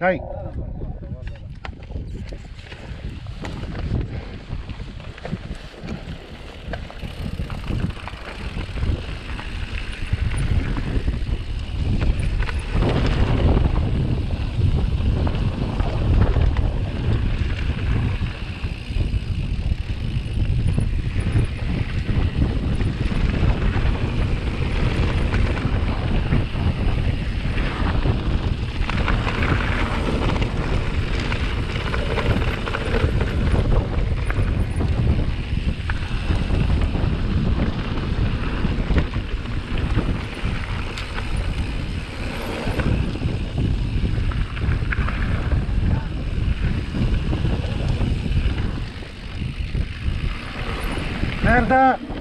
Dai. Nerede?